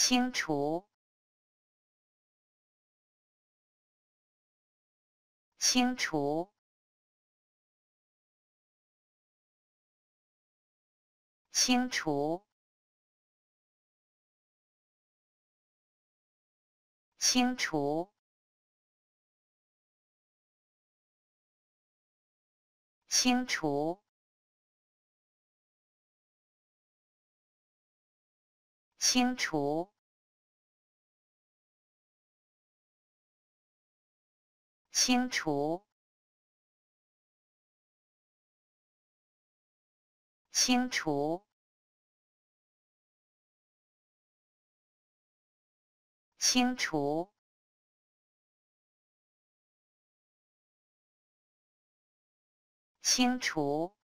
清除，清除，清除，清除，清除。清除，清除，清除，清除，清除。